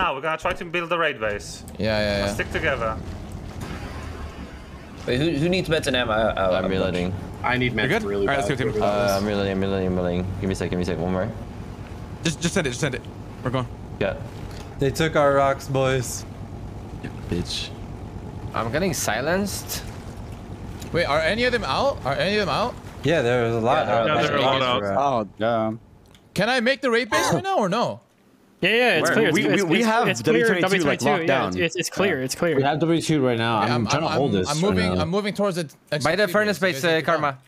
Now we're gonna try to build a raid base. Yeah, yeah, yeah. Stick together. Wait, who, who needs meds and ammo? Uh, uh, I'm reloading. I need meds good? really All right, let's go, team. whoever that Uh. I'm reloading, I'm reloading, I'm reloading. Give me a sec, give me a sec. One more. Just, just send it. Just send it. We're going. Yeah. They took our rocks, boys. Bitch. I'm getting silenced. Wait, are any of them out? Are any of them out? Yeah, there was a lot. Yeah, out Yeah, there. there are a lot out. Oh, damn. Can I make the raid base right now or no? Yeah, yeah, it's Where? clear. It's, We- it's, we- we it's, have it's clear, W22, like, W22, locked yeah, down. It's, it's clear. It's clear. We have W2 right now. I'm, I'm, trying I'm, to hold I'm, this. I'm moving. now. I'm moving towards it. By the furnace base, uh, Karma.